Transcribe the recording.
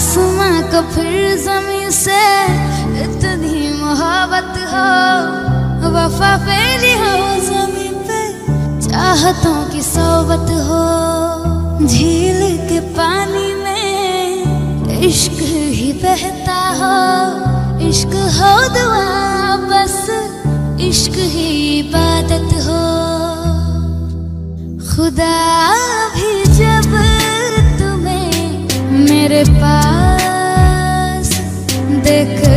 आसमां को फिर ज़मीन से इतनी मोहब्बत हो, वफा फेरी हो जमी पे। चाहतों की सोबत हो, झील के पानी में इश्क ही बहता हो। इश्क हो दुआ, बस इश्क ही इबादत हो। खुदा भी मेरे पास देख